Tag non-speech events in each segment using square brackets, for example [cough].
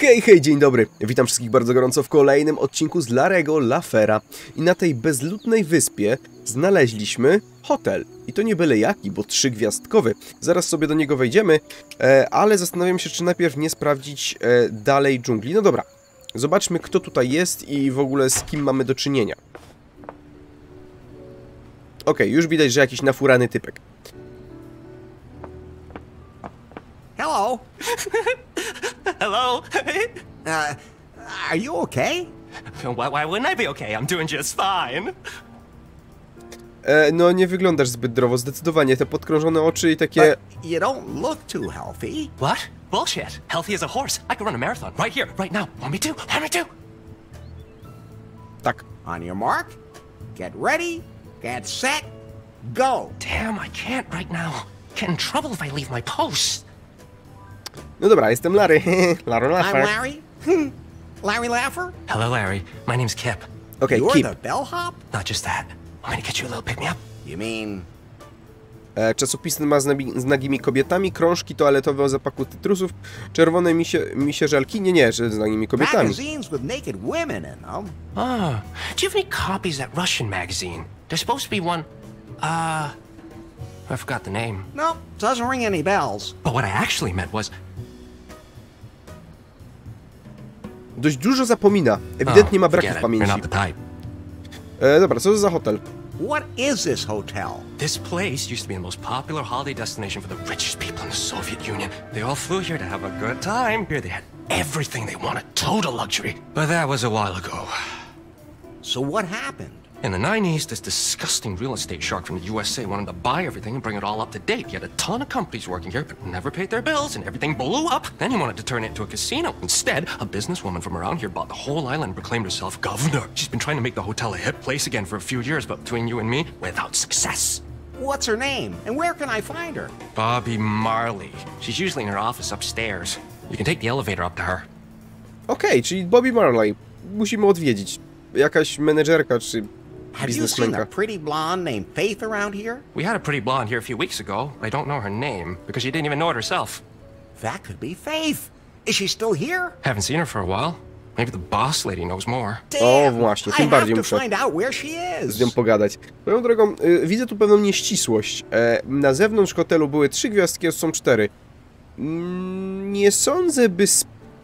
Hej, hej, dzień dobry. Witam wszystkich bardzo gorąco w kolejnym odcinku z Larego Lafera. I na tej bezludnej wyspie znaleźliśmy hotel. I to nie byle jaki, bo trzygwiazdkowy. Zaraz sobie do niego wejdziemy, e, ale zastanawiam się, czy najpierw nie sprawdzić e, dalej dżungli. No dobra, zobaczmy kto tutaj jest i w ogóle z kim mamy do czynienia. Okej, już widać, że jakiś nafurany typek. Hello. [laughs] Hello? [laughs] Uh, are you okay? why, why wouldn't I be okay? I'm doing just fine. E, no, nie wyglądasz zbyt zdrowo, zdecydowanie. Te podkrążone oczy i takie... But you don't look too healthy. What? Bullshit. Healthy as a horse. I could run a marathon right here, right now. Want me to? Want me to? Tak. On your mark, get ready, get set, go. Damn, I can't right now. Get in trouble if I leave my post. No dobra, jestem Larry. [laughs] Larry I'm Laffer. Larry. Hmm. [laughs] Larry Laffer. Hello, Larry. My name's Kip. Okej, You're keep. the bellhop. Not just that. Want me to get you a little pick-me-up? You mean E, czasopisy ma z, nagi- z nagimi kobietami, krążki toaletowe o zapachu cytrusów, czerwone misie, misie żelki? Nie, nie, że z nagimi kobietami. magazines with naked women in them? Oh. Do you have any copies of that Russian magazine? There's supposed to be one. Uh. I forgot the name. No, doesn't ring any bells. But what I actually meant was. Dość dużo zapomina. Ewidentnie ma braki w. You're pamięci. not the type. E, dobra, co to za hotel? What is this hotel? This place used to be the most popular holiday destination for the richest people in the Soviet Union. They all flew here to have a good time. Here they had everything they wanted, total luxury. But that was a while ago. So what happened? In the 90s, this disgusting real estate shark from the USA wanted to buy everything and bring it all up to date. He had a ton of companies working here, but never paid their bills, and everything blew up. Then he wanted to turn it into a casino. Instead, a businesswoman from around here bought the whole island and proclaimed herself governor. She's been trying to make the hotel a hip place again for a few years, but between you and me, without success. What's her name? And where can I find her? Bobby Marley. She's usually in her office upstairs. You can take the elevator up to her. Okej, czyli Bobby Marley. Musimy odwiedzić. Jakaś menedżerka czy Have you seen a pretty blonde named Faith around here? We had a pretty blonde here a few weeks ago. I don't know her name because she didn't even know it herself. That could be Faith. Is she still here? Haven't seen her for a while. Maybe the boss lady knows more. Damn, właśnie, I tym have bardziej to muszę find out where she is. z nią pogadać. Swoją drogą, y, widzę tu pewną nieścisłość. E, na zewnątrz hotelu były trzy gwiazdki, a są cztery. Mm, nie sądzę, by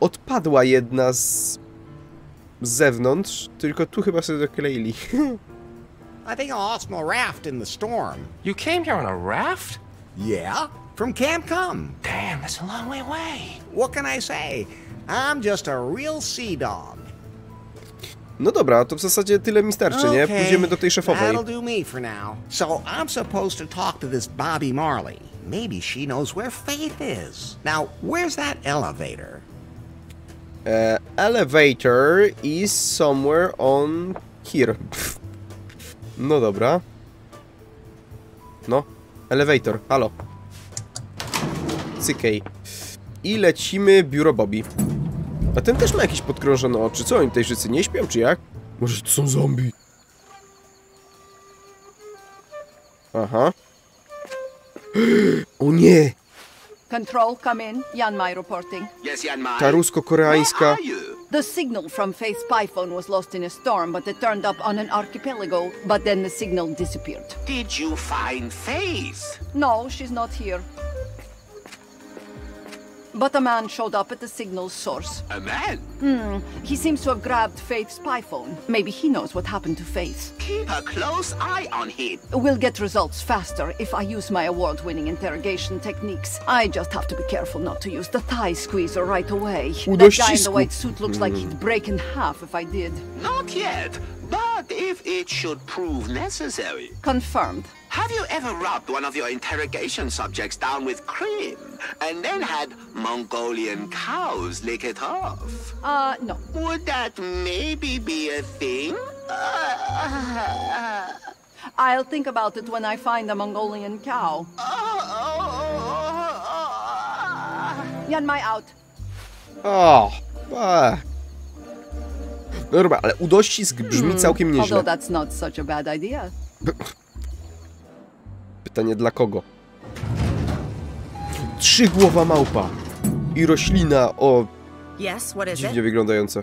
odpadła jedna z... z zewnątrz, tylko tu chyba sobie dokleili. [laughs] I think I lost my raft in the storm. You came here on a raft? Yeah, from Camp Cum. Damn, that's a long way away. What can I say? I'm just a real sea dog. No dobra, to w zasadzie tyle mi starczy, nie? Pójdziemy do tej szefowej. That'll do me for now. So I'm supposed to talk to this Bobby Marley. Maybe she knows where Faith is. Now, where's that elevator? E, elevator is somewhere on here. No dobra. No, elevator, halo. Cykej. I lecimy biuro Bobby. A ten też ma jakieś podkrążone oczy. Co oni tutaj wszyscy nie śpią, czy jak? Może to są zombie? Aha. [gasps] O nie! Control, come in. Yanmai reporting. Yes, Yanmai. Ta rusko-koreańska... Where are you? The signal from Faith's spy phone was lost in a storm, but it turned up on an archipelago. But then the signal disappeared. Did you find Faith? No, she's not here. But a man showed up at the signal's source. A man? Hmm. He seems to have grabbed Faith's spy phone. Maybe he knows what happened to Faith. Keep a close eye on him. We'll get results faster if I use my award-winning interrogation techniques. I just have to be careful not to use the thigh squeezer right away. That guy in the white suit looks like he'd break in half if I did. Not yet, but if it should prove necessary. Confirmed. Have you ever rubbed one of your interrogation subjects down with cream and then had Mongolian cows lick it off? Uh, no. Would that maybe be a thing? [laughs] I'll think about it when I find a Mongolian cow. [laughs] Yanmai out. O, a. No dobra, ale udościsk brzmi całkiem nieźle. Although that's not such a bad idea. Pytanie dla kogo? Trzygłowa małpa i roślina o Yes, what is Dziwnie it? wyglądające.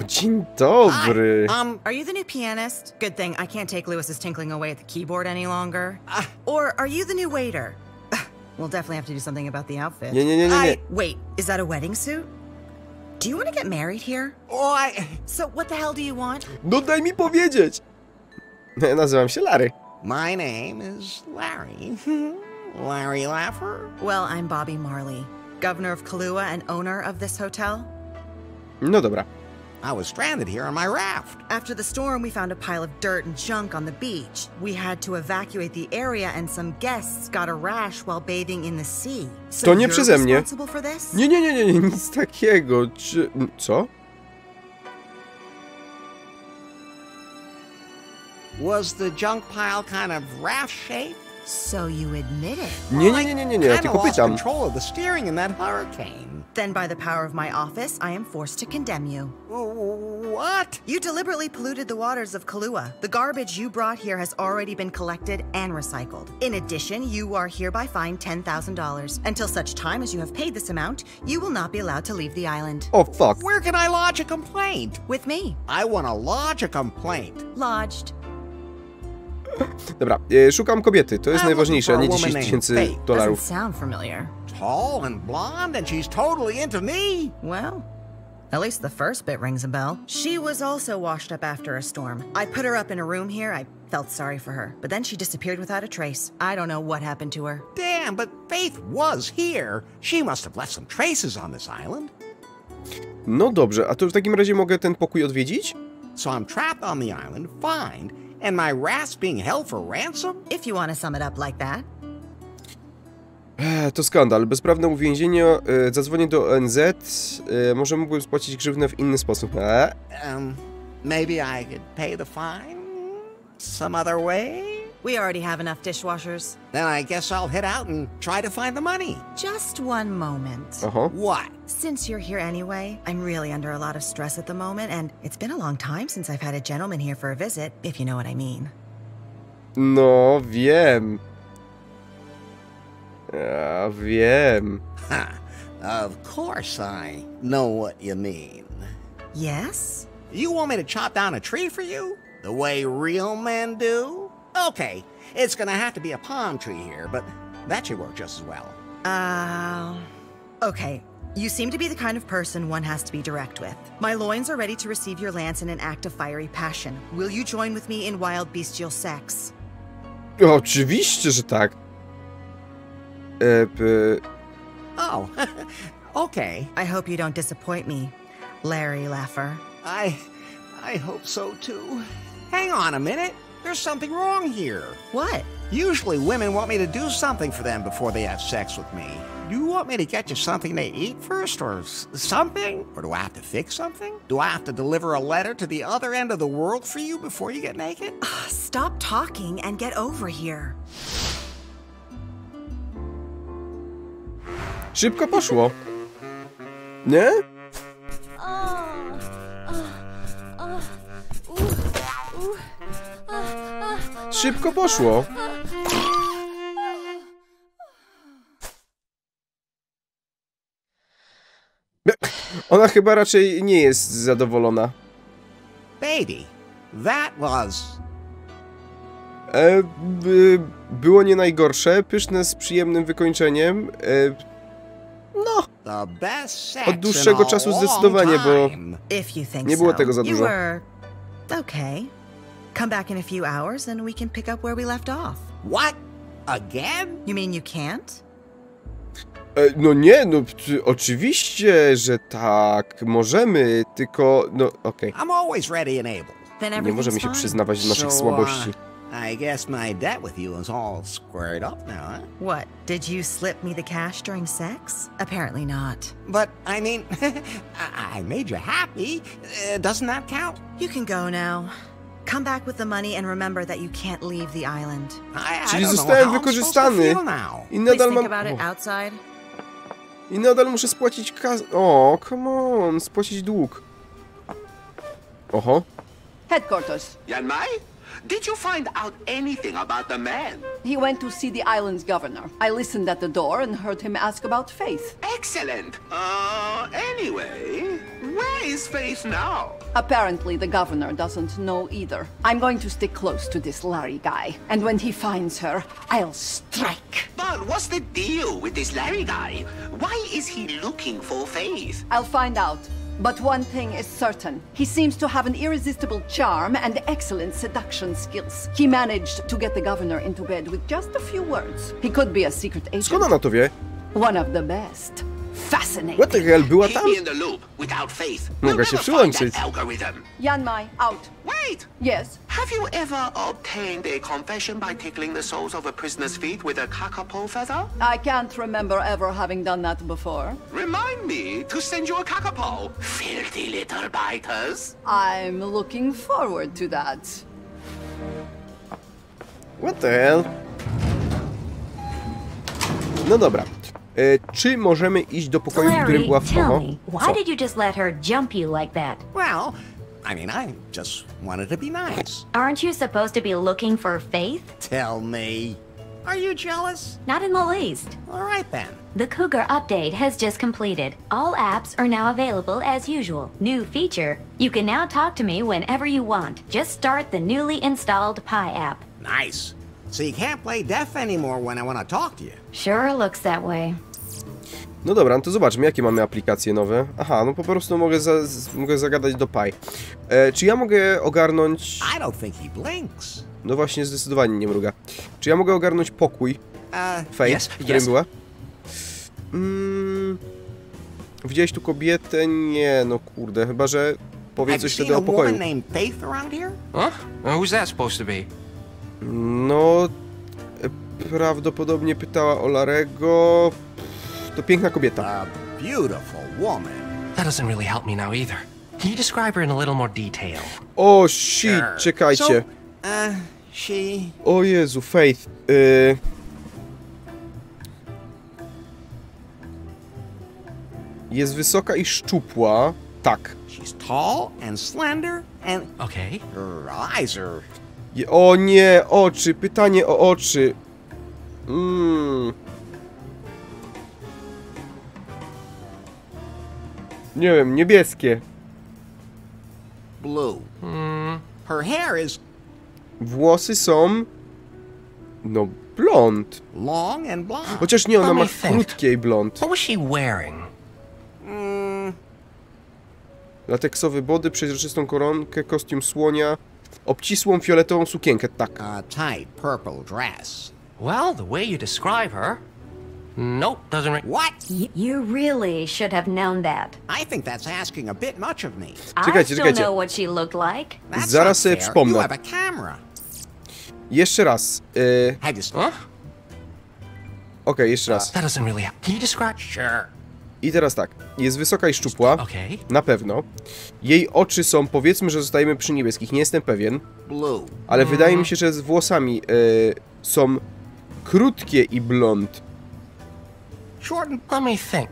O, dzień dobry. Hi. Um, Are you the new pianist? Good thing I can't take Lewis's tinkling away at the keyboard any longer. or are you the new waiter? we'll definitely have to do something about the outfit. Nie, nie, nie, nie, nie. I- Wait, is that a wedding suit? Do you want to get married here? Oh, why? So what the hell do you want? No daj mi powiedzieć. Nazywam się Larry. My name is Larry. [laughs] Larry Laffer? Well, I'm Bobby Marley, governor of Kahlua and owner of this hotel. No dobra. I was stranded here on my raft. After the storm, we found a pile of dirt and junk on the beach. We had to evacuate the area, and some guests got a rash while bathing in the sea. So To nie you're przeze mnie. responsible for this? Nie, nie, nie, nie, nie, nic takiego. Czy... Co? Was the junk pile kind of raft shaped? So you admit it. Nie, nie, nie, nie, nie, nie, ja tylko pytam. control of the steering in that hurricane. Then, by the power of my office, I am forced to condemn you. What? You deliberately polluted the waters of Kahlua. The garbage you brought here has already been collected and recycled. In addition, you are hereby fined $10,000. Until such time as you have paid this amount, you will not be allowed to leave the island. O, fuck. Where can I lodge a complaint? With me. I want to lodge a complaint. Lodged. Dobra, e, szukam kobiety. To jest najważniejsze, a nie looking for a 10 woman tysięcy dolarów. Tall and blonde, and she's totally into me. Well, at least the first bit rings a bell. She was also washed up after a storm. I put her up in a room here. I felt sorry for her. But then she disappeared without a trace. I don't know what happened to her. Damn, but Faith was here. She must have left some traces on this island. No dobrze, a to w takim razie mogę ten pokój odwiedzić? So I'm trapped on the island, fined, and my raft's being held for ransom? If you want to sum it up like that. Eee, to skandal. Bezprawne uwięzienie. E, zadzwonię do ONZ. E, może mógłbym spłacić grzywnę w inny sposób. Eee? Um, maybe I could pay the fine some other way? We already have enough dishwashers. Then I guess I'll head out and try to find the money. Just one moment. Aha. What? Since you're here anyway, I'm really under a lot of stress at the moment, and it's been a long time since I've had a gentleman here for a visit, if you know what I mean. No, wiem. Ja wiem. Ha, of course I know what you mean. Yes? You want me to chop down a tree for you? The way real men do? Okay, it's gonna have to be a palm tree here, but that should work just as well. Uh. Okay. You seem to be the kind of person one has to be direct with. My loins are ready to receive your lance in an act of fiery passion. Will you join with me in wild bestial sex? Oczywiście, że tak. E, p, Oh, [laughs] okay. I hope you don't disappoint me, Larry Laffer. I I hope so too. Hang on a minute. There's something wrong here. What? Usually women want me to do something for them before they have sex with me. Do you want me to get you something to eat first or s- something? Or do I have to fix something? Do I have to deliver a letter to the other end of the world for you before you get naked? Stop talking and get over here. szybko poszło. Nie? Szybko poszło. Ona chyba raczej nie jest zadowolona. Baby, that was E, by, było nie najgorsze, pyszne z przyjemnym wykończeniem. E, no, Od dłuższego czasu zdecydowanie, bo- Nie było tego za dużo. okay. Come back in a few hours and we can pick up where we left off. What? Again? You mean you can't? e, no nie, no oczywiście, że tak, możemy, tylko, no okej. I'm always ready and able. Then Nie możemy się przyznawać do naszych So, słabości. Uh, I guess my debt with you is all squared up now, huh? What? Did you slip me the cash during sex? Apparently not. But I mean, [laughs] I, I made you happy. Uh, doesn't that count? You can go now. Come back with the money and remember that you can't leave the island. I, I Czyli don't know zostałem wykorzystany. I nadal mam... I nadal muszę spłacić kas... O, come on, spłacić dług. Oho. Headquarters. Yan Mai? Did you find out anything about the man? He went to see the island's governor. I listened at the door and heard him ask about Faith. Excellent. Uh, anyway, where is Faith now? Apparently, the governor doesn't know either. I'm going to stick close to this Larry guy, and when he finds her, I'll strike. But what's the deal with this Larry guy? Why is he looking for Faith? I'll find out. But one thing is certain. He seems to have an irresistible charm and excellent seduction skills. He managed to get the governor into bed with just a few words. He could be a secret agent. Skąd ona to wie? One of the best. Fascinating. What the hell, była Keep tam? me in the loop. Without Faith, Mogę we'll się never find przyłączyć. that algorithm. Yanmai, out. Wait! Yes? Have you ever obtained a confession by tickling the soles of a prisoner's feet with a kakapo feather? I can't remember ever having done that before. Remind me to send you a kakapo. Filthy little biters. I'm looking forward to that. What the hell? No dobra. E, czy możemy iść do pokoju, w którym była w... tell me, why did you just let her jump you like that? Well, I mean, I just wanted to be nice. Aren't you supposed to be looking for Faith? Tell me. Are you jealous? Not in the least. All right then. The Cougar update has just completed. All apps are now available as usual. New feature you can now talk to me whenever you want. Just start the newly installed Pi app. Nice. So you can't play deaf anymore when I want to talk to you. Sure looks that way. No dobra, no to zobaczmy, jakie mamy aplikacje nowe. Aha, no po prostu mogę, za, z, mogę zagadać do Pi. E, czy ja mogę ogarnąć... I don't think he blinks. No właśnie, zdecydowanie nie mruga. Czy ja mogę ogarnąć pokój Uh, Fate, Yes, w którym yes. była? Mm, widziałeś tu kobietę? Nie, no kurde, chyba że powie coś wtedy o pokoju. Huh? Uh, Who's that supposed to be? No, e, prawdopodobnie pytała o Larego. To piękna kobieta. A beautiful woman. That doesn't really help me now either. Can you describe her in a little more detail? O, shit, Sure. czekajcie. So, uh, she. O Jezu, Faith. Y... Jest wysoka i szczupła. Tak. She's tall and slender, and Okay. her eyes are. Je- O nie, oczy, pytanie o oczy. Mm. Nie wiem, niebieskie. blue. Her hair is Włosy są. No, blond. long and blonde. Chociaż nie, ona ma krótkie i blond. What was she wearing? Lateksowy body, przeźroczystą koronkę, kostium słonia, obcisłą fioletową sukienkę, tak. A tight purple dress. Well, the way you describe her. Nope, doesn't ring. What? Y- you really should have known that. I think that's asking a bit much of me. I Czekajcie, still czekajcie. know what she looked like. That's Zaraz sobie przypomnę. You have a camera. Jeszcze raz. Yy, I just. Huh? Okej, jeszcze raz. That doesn't really help. Can you describe? Sure. I teraz tak. Jest wysoka i szczupła. Okay. Na pewno. Jej oczy są, powiedzmy, że zostajemy przy niebieskich. Nie jestem pewien, Blue. ale wydaje mi się, że z włosami yy, są krótkie i blond. Think.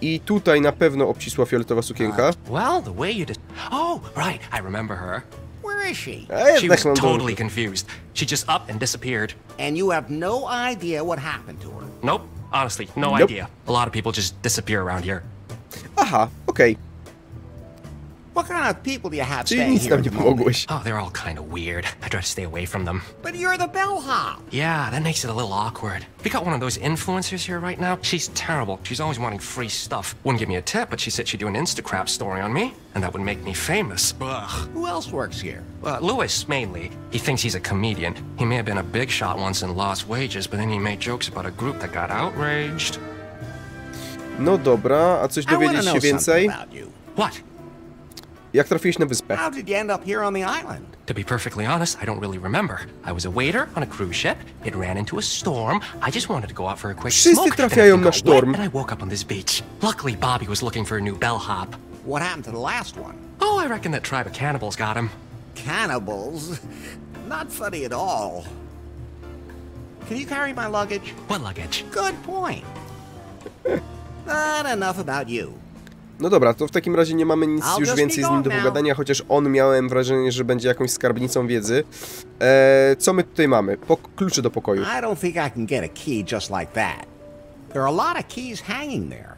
I tutaj na pewno obcisła fioletowa sukienka. Well, the way you dis- Oh, right. I remember her. Where is she? She was totally confused. She just up and disappeared. And you have no idea what happened to her. Nope. Honestly, no Nope. idea. A lot of people just disappear around here. Aha, okej. What kind of people do you have Czyli staying nic here nam at nie pomogłeś. Oh, they're all kind of weird. I try to stay away from them. But you're the bellhop. Yeah, that makes it a little awkward. We got one of those influencers here right now. She's terrible. She's always wanting free stuff. Wouldn't give me a tip, but she said she'd do an Instacrap story on me, and that would make me famous. Ugh. Who else works here? Uh, Lewis, mainly. He thinks he's a comedian. He may have been a big shot once and lost wages, but then he made jokes about a group that got outraged. No dobra, a coś I want to dowiedzieć się więcej? something about you. What? Jak trafiłeś na wyspę? How did you end up here on the island? To be perfectly honest, I don't really remember. I was a waiter on a cruise ship. It ran into a storm. I just wanted to go out for a quick Wszyscy smoke. then trafiają na got sztorm. wet, And I woke up on this beach. Luckily, Bobby was looking for a new bellhop. What happened to the last one? Oh, I reckon that tribe of cannibals got him. Cannibals? Not funny at all. Can you carry my luggage? What luggage? Good point. [laughs] Not enough about you. No dobra, to w takim razie nie mamy nic już więcej z nim do pogadania, chociaż on miałem wrażenie, że będzie jakąś skarbnicą wiedzy. E, co my tutaj mamy? Po, klucze do pokoju. I don't think I can get a key just like that. There are a lot of keys hanging there.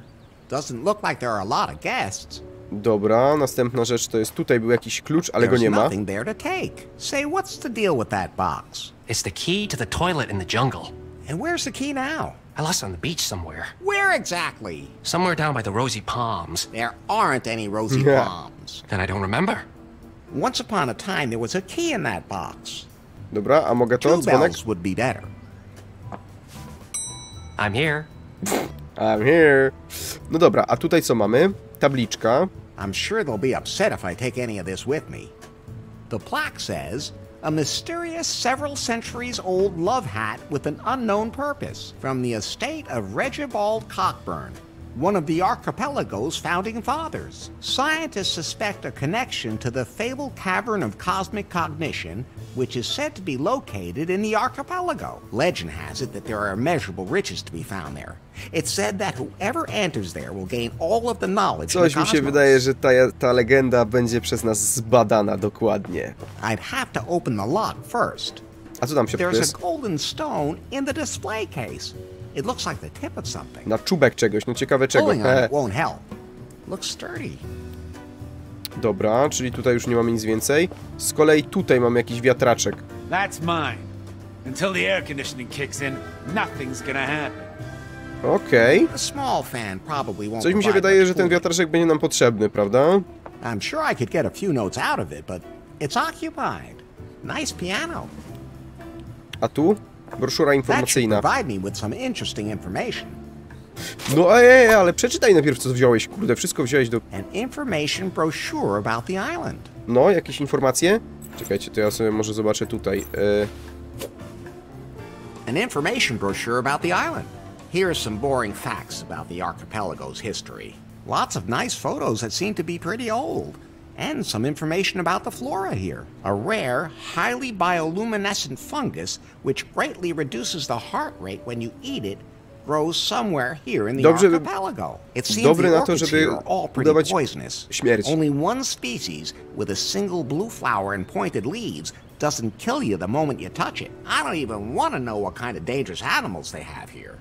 Doesn't look like there are a lot of guests. Dobra, następna rzecz to jest tutaj był jakiś klucz, ale go nie ma. nothing there to take. Say, what's the deal with that box? It's the key to the toilet in the jungle. And where's the key now? I lost it on the beach somewhere. Where exactly? Somewhere down by the rosy palms. There aren't any rosy Yeah. palms. Then I don't remember. Once upon a time, there was a key in that box. Dobra, a mogę to? Two Dzwonek? bells would be better. I'm here. I'm here. No dobra, a tutaj co mamy? Tabliczka. I'm sure they'll be upset if I take any of this with me. The plaque says, a mysterious several centuries old love hat with an unknown purpose from the estate of Regibald Cockburn, one of the archipelago's founding fathers. Scientists suspect a connection to the fabled cavern of cosmic cognition, which is said to be located in the archipelago. Legend has it that there are immeasurable riches to be found there. It's said that whoever enters there will gain all of the knowledge Coś mi się wydaje, że ta, ta legenda będzie przez nas zbadana dokładnie. I'd have to open the lock first. A co tam środku There's a golden stone in the display case. It looks like the tip of something. Na czubek czegoś, no ciekawe czego. Pulling on He. it won't help. Looks sturdy. Dobra, czyli tutaj już nie mamy nic więcej. Z kolei tutaj mamy jakiś wiatraczek. That's mine. Until the air conditioning kicks in, nothing's gonna happen. Okej. A small fan probably won't Coś mi się wydaje, że ten wiatraczek będzie nam potrzebny, prawda? I'm sure I could get a few notes out of it, but it's occupied. Nice piano. A tu? Broszura informacyjna. No ej, ale przeczytaj najpierw co wziąłeś, kurde, wszystko wziąłeś do... Information brochure about the island. No, jakieś informacje? Czekajcie, to ja sobie może zobaczę tutaj. E, An information brochure about the island. Here are some boring facts about the archipelago's history. Lots of nice photos that seem to be pretty old. And some information about the flora here. A rare, highly bioluminescent fungus which greatly reduces the heart rate when you eat it grows somewhere here in the Dobrze- archipelago. It seems the na to, żeby here are all pretty poisonous. śmierć. Only one species with a single blue flower and pointed leaves doesn't kill you the moment you touch it. I don't even want to know what kind of dangerous animals they have here.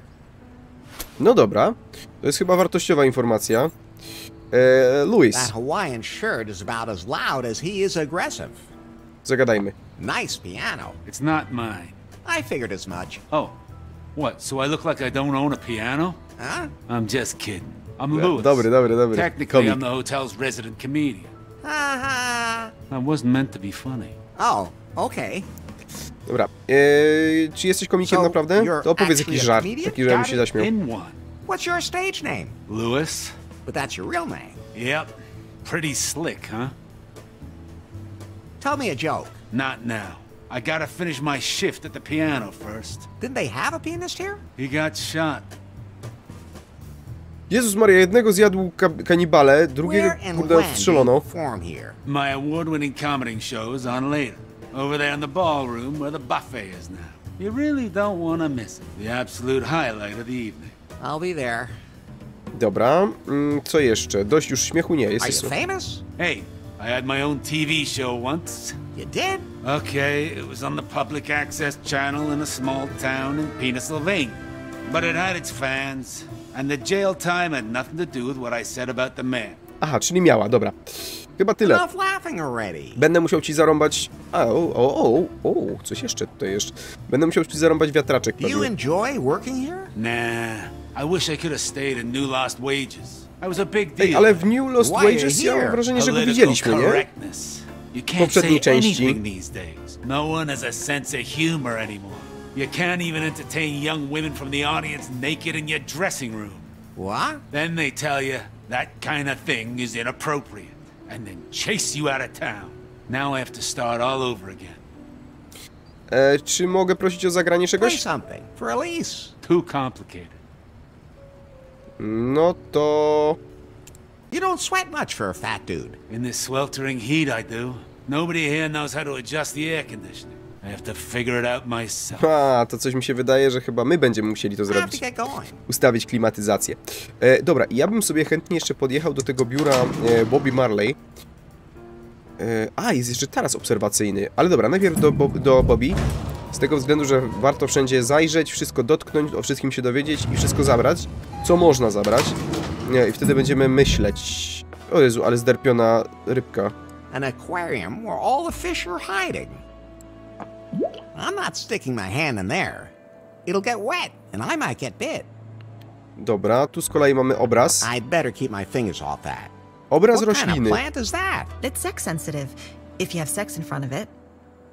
no dobra, to jest chyba wartościowa informacja. E, Luis, That Hawaiian shirt is about as loud as he is aggressive. zagadajmy. Nice piano. It's not mine. I figured as much. Oh, what? So I look like I don't own a piano? Huh? I'm just kidding. I'm Louis. Dobry, dobry, dobry. Technically, Komik. I'm the hotel's resident comedian. Ha ha. I wasn't meant to be funny. Oh, okay. Dobra, e, czy jesteś komikiem So, naprawdę? To opowiedz jakiś żart, taki, żebym się zaśmiał. What's your stage name? Louis? But that's your real name. Yep. Pretty slick, huh? Tell me a joke. Not now. I gotta finish my shift at the piano first. Didn't they have a pianist here? He got shot. Jezus Maria, jednego zjadł ka kanibale, drugiego Where and kurde when did strzelono. here? My award-winning comedy show is on later. Over there in the ballroom where the buffet is now. You really don't want to miss it. The absolute highlight of the evening. I'll be there. Dobra, mm, co jeszcze? Dość już śmiechu nie, jest Are you famous? Hey, I had my own TV show once. You did? Okay, it was on the public access channel in a small town in Pennsylvania. But it had its fans, and the jail time had nothing to do with what I said about the man. Aha, czyli miała, dobra. Chyba tyle. Będę musiał ci zarąbać... A, o, o, o, o, coś jeszcze tutaj jeszcze. Będę musiał ci zarąbać wiatraczek you pewnie. enjoy working here? Nah, I wish I could have stayed in New Lost Wages. I was a big deal. Ej, ale w New Lost Wages ja mam wrażenie, że go widzieliśmy, nie? can't poprzedniej części. No one has a sense of humor anymore. You can't even entertain young women from the audience naked in your dressing room. What? Then they tell you that kind of thing is inappropriate, and then chase you out of town. Now I have to start all over again. E, czy mogę prosić o zagranie czegoś? something for Elise. Too complicated. No to... You don't sweat much for a fat dude. In this sweltering heat, I do. Nobody here knows how to adjust the air conditioning. I have to figure it out myself. A, to coś mi się wydaje, że chyba my będziemy musieli to I have to zrobić. get going. Ustawić klimatyzację. E, dobra, ja bym sobie chętnie jeszcze podjechał do tego biura e, Bobby Marley. E, a, jest jeszcze taras obserwacyjny. Ale dobra, najpierw do, Bob, do Bobby. Z tego względu, że warto wszędzie zajrzeć, wszystko dotknąć, o wszystkim się dowiedzieć i wszystko zabrać. Co można zabrać. Nie, I wtedy będziemy myśleć. O Jezu, ale zderpiona rybka. An aquarium where all the fish are hiding. I'm not sticking my hand in there. It'll get wet, and I might get bit. Dobra, tu z kolei mamy obraz. I'd better keep my fingers off that. Obraz what kind of plant is that? It's sex sensitive. If you have sex in front of it,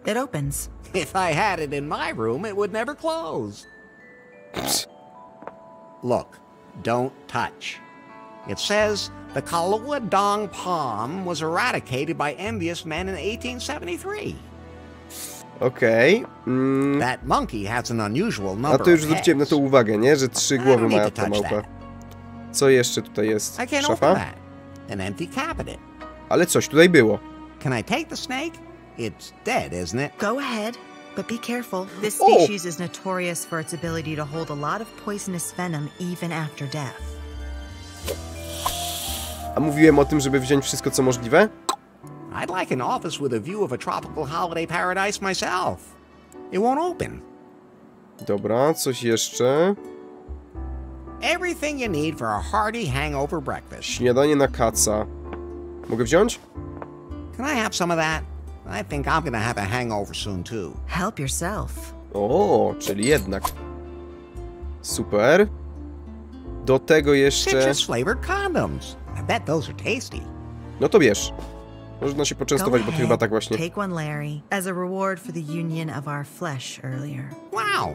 it opens. If I had it in my room, it would never close. Look, don't touch. It says the Kalua Dong palm was eradicated by envious men in 1873. Okej. Mm, That monkey has an unusual a number to już of zwróciłem na to uwagę, nie? Że trzy głowy ma need to ta touch małpa. that. Co jeszcze tutaj jest? I can't open Szafa? that. An empty cabinet. Ale coś tutaj było. Can I take the snake? It's dead, isn't it? Go ahead, but be careful. This Oh. species is notorious for its ability to hold a lot of poisonous venom even after death. A mówiłem o tym, żeby wziąć wszystko, co możliwe? I'd like an office with a view of a tropical holiday paradise myself. It won't open. Dobra, coś jeszcze. Everything you need for a hearty hangover breakfast. Śniadanie na kaca. Mogę wziąć? Can I have some of that? I think I'm gonna have a hangover soon too. Help yourself. O, czyli jednak. Super. Do tego jeszcze... Citrus flavored condoms. I bet those are tasty. No to bierz. Można się poczęstować, bo to chyba tak właśnie... Take one, Larry, as a reward for the union of our flesh earlier. Wow.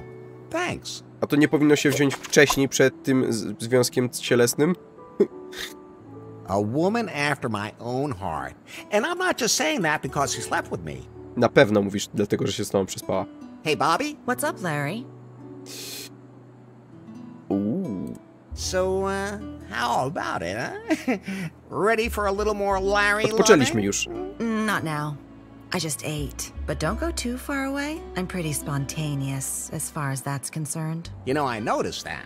Thanks. A to nie powinno się wziąć wcześniej, przed tym związkiem cielesnym? A woman after my own heart. And I'm not just saying that because she slept with me. Na pewno mówisz dlatego, że się z tobą przespała. Hey, Bobby. What's up, Larry? Uuu. So, uh, how about it, huh? [laughs] Ready for a little more Larry Odpoczęliśmy loving? już. Mm, Not now. I just ate. But don't go too far away. I'm pretty spontaneous as far as that's concerned. You know, I noticed that.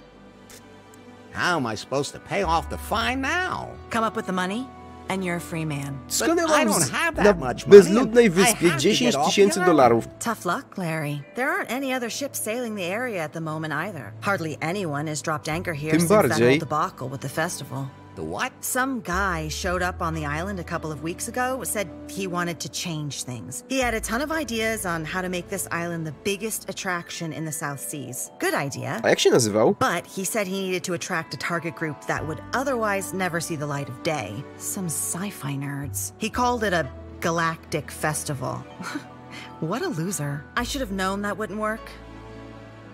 How am I supposed to pay off the fine now? Come up with the money, and you're a free man. Skąd I don't have na that much money bezludnej I wyspie have to 10 get off tysięcy dolarów? Tough luck, Larry. There aren't any other ships sailing the area at the moment either. Hardly anyone has dropped anchor here Tym since that bardziej- whole debacle with the festival. The what? Some guy showed up on the island a couple of weeks ago, said he wanted to change things. He had a ton of ideas on how to make this island the biggest attraction in the South Seas. Good idea. A jak się nazywał? But he said he needed to attract a target group that would otherwise never see the light of day. Some sci fi nerds. He called it a galactic festival. [laughs] what a loser. I should have known that wouldn't work.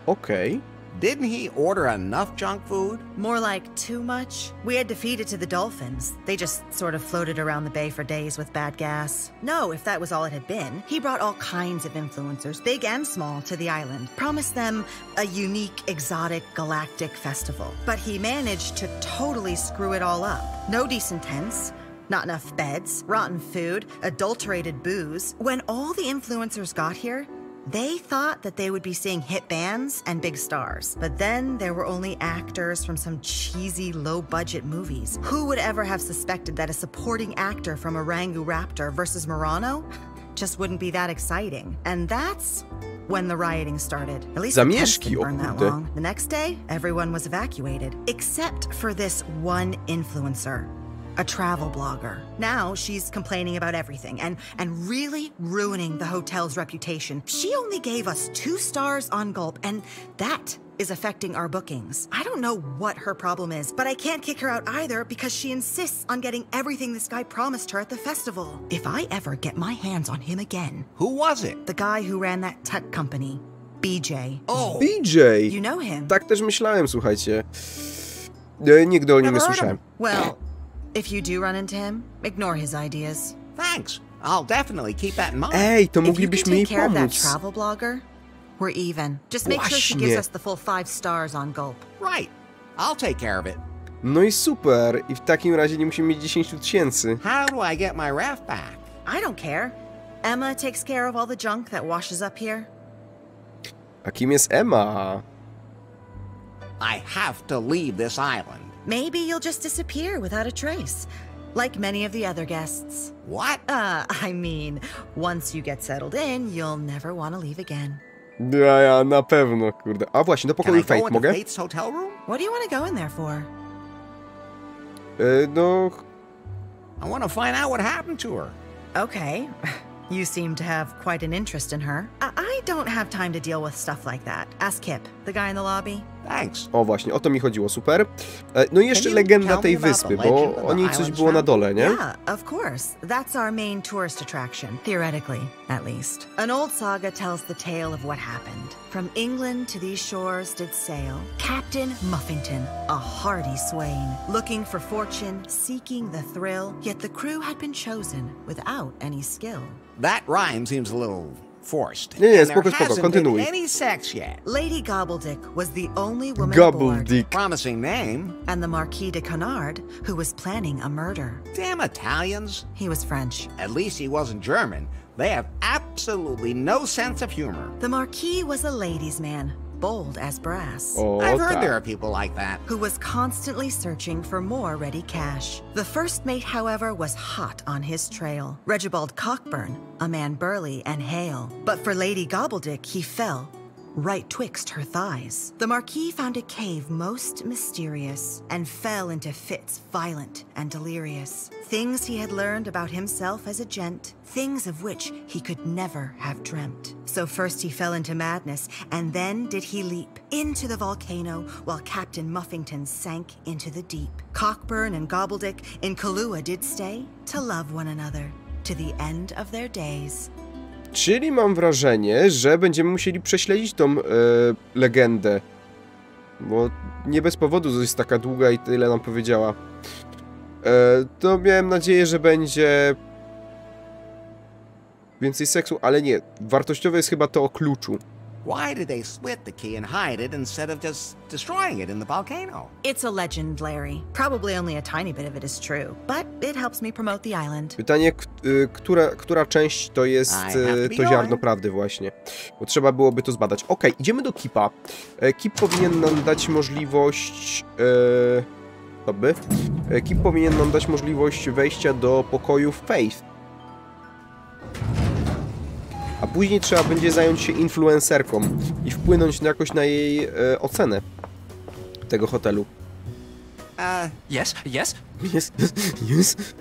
Okej. Didn't he order enough junk food? More like too much. We had to feed it to the dolphins. They just sort of floated around the bay for days with bad gas. No, if that was all it had been, he brought all kinds of influencers, big and small, to the island. Promised them a unique, exotic, galactic festival. But he managed to totally screw it all up. No decent tents. Not enough beds, rotten food, adulterated booze. When all the influencers got here, they thought that they would be seeing hit bands and big stars, but then there were only actors from some cheesy, low budget movies. Who would ever have suspected that a supporting actor from Orangu Raptor versus Murano [laughs] just wouldn't be that exciting? And that's when the rioting started. At least Zamieszki, didn't o burn that kurde. long. The next day, everyone was evacuated, except for this one influencer a travel blogger. Now she's complaining about everything and and really ruining the hotel's reputation. She only gave us 2 stars on Gulp and that is affecting our bookings. I don't know what her problem is, but I can't kick her out either because she insists on getting everything this guy promised her at the festival. If I ever get my hands on him again, Who was it? the guy who ran that tech company, BJ. Oh, BJ! You know him. Tak też myślałem, słuchajcie. Nigdy o nim nie słyszałem. Well, if you do run into him, ignore his ideas. thanks. I'll definitely keep that in mind. Ej, to If you moglibyśmy can jej take care of that travel blogger, we're even. Just make sure she gives us the full five stars on Gulp. Right. I'll take care of it. No i super. I w takim razie nie musimy mieć 10 tysięcy. How do I get my raft back? I don't care. Emma takes care of all the junk that washes up here. A kim jest Emma? I have to leave this island. Maybe you'll just disappear without a trace, like many of the other guests. What? Uh, [laughs] I mean, once you get settled in, you'll never want to leave again. Ja, ja, na pewno, kurde. A właśnie, do Can pokoju I go Fate into mogę? Faith's hotel room? What do you want to go in there for? E, no, I want to find out what happened to her. Okay. [laughs] You seem to have quite an interest in her. I, I don't have time to deal with stuff like that. Ask Kip, the guy in the lobby. Thanks. o właśnie, o to mi chodziło, super. No i jeszcze legenda tej wyspy, bo o the niej coś było na dole, nie? Yeah, of course. That's our main tourist attraction, theoretically, at least. An old saga tells the tale of what happened. From England to these shores did sail Captain Muffington, a hardy swain, looking for fortune, seeking the thrill, yet the crew had been chosen without any skill. That rhyme seems a little forced. Nie, nie, And spoko, spoko, hasn't kontynuuj. any sex yet. Lady Gobbledick was the only woman aboard, Gobbledick. Promising name. and the Marquis de Canard, who was planning a murder. Damn Italians. He was French. At least he wasn't German. They have absolutely no sense of humor. The Marquis was a ladies' man, bold as brass. Oh, I've heard tak. there are people like that. who was constantly searching for more ready cash. The first mate, however, was hot on his trail. Regibald Cockburn, a man burly and hale. But for Lady Gobbledick, he fell right twixt her thighs. The Marquis found a cave most mysterious and fell into fits violent and delirious. Things he had learned about himself as a gent, things of which he could never have dreamt. So first he fell into madness, and then did he leap into the volcano while Captain Muffington sank into the deep. Cockburn and Gobbledick in Kahlua did stay to love one another to the end of their days. Czyli mam wrażenie, że będziemy musieli prześledzić tą e, legendę. Bo nie bez powodu jest taka długa i tyle nam powiedziała. E, to miałem nadzieję, że będzie więcej seksu, ale nie. Wartościowe jest chyba to o kluczu. Why did they split the key and hide it instead of just destroying it in the volcano? It's a legend, Larry. Probably only a tiny bit of it is true, but it helps me promote the island. Pytanie, y, która, która część to jest y, to to ziarno going. prawdy właśnie. Bo trzeba byłoby to zbadać. Okej, idziemy do Kipa. E, Kip powinien nam dać możliwość... E, co by? E, Kip powinien nam dać możliwość wejścia do pokoju Faith. A później trzeba będzie zająć się influencerką i wpłynąć jakoś na jej e, ocenę tego hotelu. Uh, Yes, yes? Jest, jest. [laughs]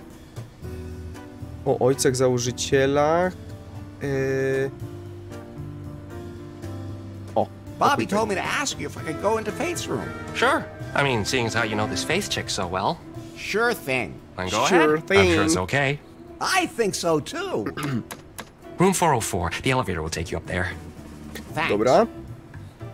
O ojcach założycielach. Yy... O. Bobby told me to ask you if I could go into Faith's room. Sure. I mean, seeing as how you know this Faith chick so well, Sure thing. then go Sure ahead. I'm sure it's thing. okay. I think so too. [clears throat] Room 404. The elevator will take you up there. Thanks. Dobra.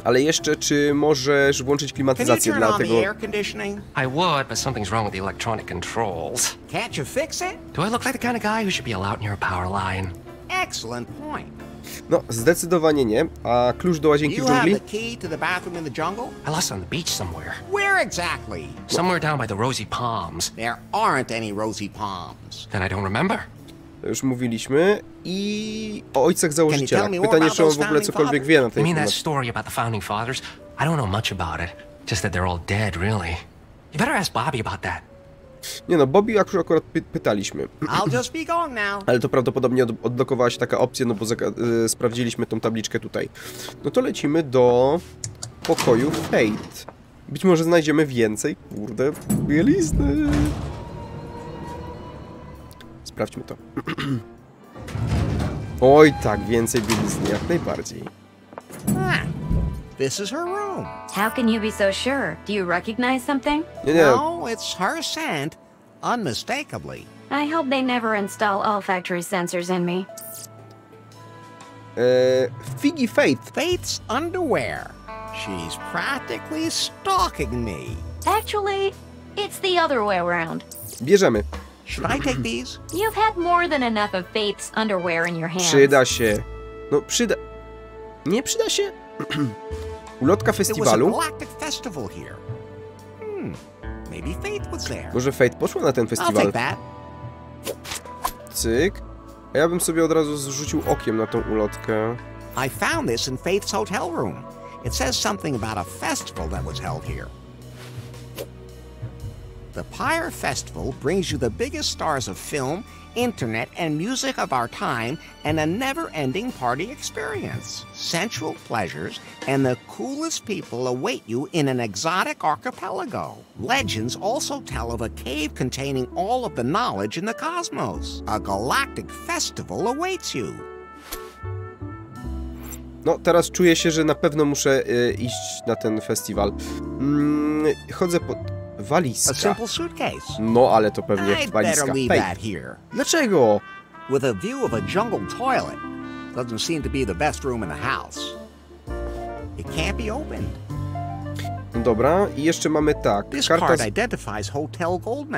Ale jeszcze, czy możesz włączyć Can you klimatyzację turn dla on the tego... air conditioning? I would, but something's wrong with the electronic controls. Can't you fix it? Do I look like the kind of guy who should be allowed near a power line? Excellent point. No, zdecydowanie nie. A klucz do łazienki w dżungli? the key to the bathroom in the jungle? I lost on the beach somewhere. Where exactly? Somewhere down by the rosy palms. There aren't any rosy palms. Then I don't remember. Już mówiliśmy. I o ojcach założycielach. Pytanie, czy on w ogóle cokolwiek wie na ten mean that temat. story about the founding fathers? I don't know much about it. Just that they're all dead, really. You better ask Bobby about that. Nie no, Bobby akurat, akurat py pytaliśmy. I'll just be going now. Ale to prawdopodobnie od odblokowała się taka opcja, no bo y, sprawdziliśmy tą tabliczkę tutaj. No to lecimy do pokoju Fate. Być może znajdziemy więcej, kurde, bielizny. Sprawdźmy to. [clears throat] Oj tak, więcej bielizny, jak najbardziej. Ah, this is her room. How can you be so sure? Do you recognize something? Nie, nie, No, it's her scent, unmistakably. I hope they never install olfactory sensors in me. e, Figi Fate. Faith's underwear. She's practically stalking me. Actually, it's the other way around. Bierzemy. Should I take these? You've had more than enough of Faith's underwear in your hands. Przyda się. No przyda... Nie przyda się? [clears throat] Ulotka festiwalu. Hmm, maybe Faith was there. Może Fate poszła na ten I'll festiwal? take that. Cyk. A ja bym sobie od razu zrzucił okiem na tą ulotkę. I found this in Faith's hotel room. It says something about a festival that was held here. The Pyre Festival brings you the biggest stars of film, internet, and music of our time and a never ending party experience. Sensual pleasures and the coolest people await you in an exotic archipelago. Legends also tell of a cave containing all of the knowledge in the cosmos. A galactic festival awaits you. No, teraz czuję się, że na pewno muszę y, iść na ten festiwal. Mm, chodzę po... Walizka. No, ale to pewnie walizka. Hej, dlaczego? With a view of a jungle toilet. Doesn't seem to be the best room in the house. It can't be opened. Dobra, i jeszcze mamy tak. Karta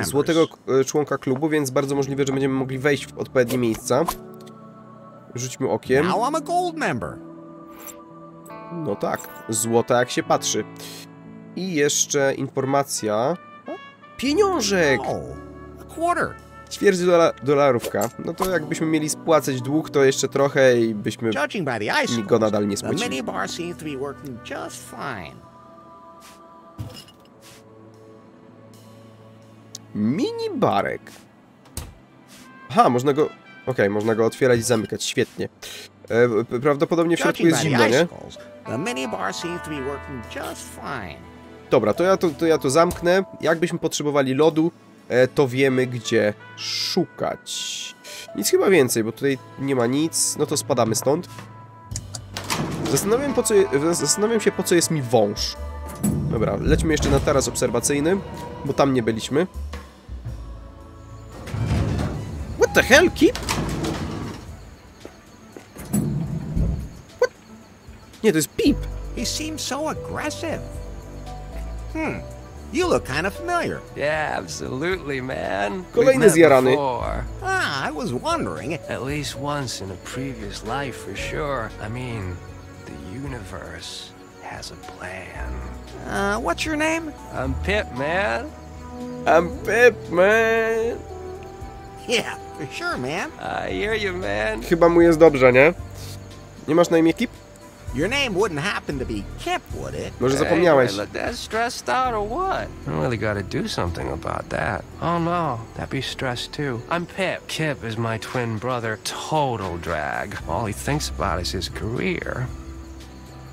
z złotego e, członka klubu, więc bardzo możliwe, że będziemy mogli wejść w odpowiednie miejsca. Rzućmy okiem. No tak, złota jak się patrzy. I jeszcze informacja. Pieniążek! Ćwierć dola dolarówka. No to jakbyśmy mieli spłacać dług, to jeszcze trochę i byśmy go nadal nie spłacili. Mini barek. Aha, można go... Okej, można go otwierać i zamykać, świetnie. E, prawdopodobnie w środku jest zimno, the nie? Dobra, to ja to, to ja to zamknę. Jakbyśmy potrzebowali lodu, e, to wiemy gdzie szukać. Nic chyba więcej, bo tutaj nie ma nic. No to spadamy stąd. Zastanawiam, po co zastanawiam się, po co jest mi wąż. Dobra, lećmy jeszcze na taras obserwacyjny, bo tam nie byliśmy. What the hell, keep? What? Nie, to jest Pip. He seems so aggressive. Hmm. You look kind of familiar. Yeah, absolutely, man. We've Kolejny met zjarany. before. Ah, I was wondering. At least once in a previous life, for sure. I mean, the universe has a plan. Uh, what's your name? I'm Pip, man. I'm Pip, man. Yeah, for sure, man. I hear you, man. Chyba mu jest dobrze, nie? Nie masz na imię Kip? Your name wouldn't happen to be Kip, would it? Może Hey, zapomniałeś. do look that stressed out or what? I really gotta do something about that. Oh no, that'd be stressed too. I'm Pip. Kip is my twin brother. Total drag. All he thinks about is his career.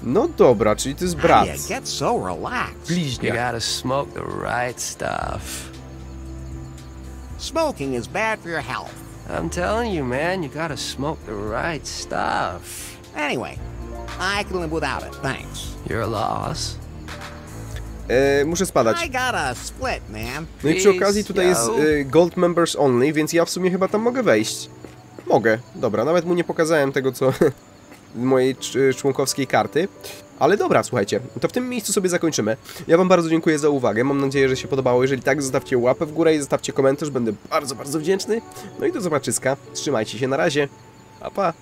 No dobra, czyli to jest How brat. do you get so relaxed? You gotta smoke the right stuff. Smoking is bad for your health. I'm telling you, man, you gotta smoke the right stuff. Anyway, I can live without it, thanks. Your loss. E, muszę spadać. I got a split, man. No i przy okazji tutaj jest e, Gold Members Only, więc ja w sumie chyba tam mogę wejść. Mogę, dobra, nawet mu nie pokazałem tego, co [laughs] mojej cz- członkowskiej karty. Ale dobra, słuchajcie, to w tym miejscu sobie zakończymy. Ja wam bardzo dziękuję za uwagę, mam nadzieję, że się podobało. Jeżeli tak, zostawcie łapę w górę i zostawcie komentarz, będę bardzo, bardzo wdzięczny. No i do zobaczyska, trzymajcie się, na razie, pa pa!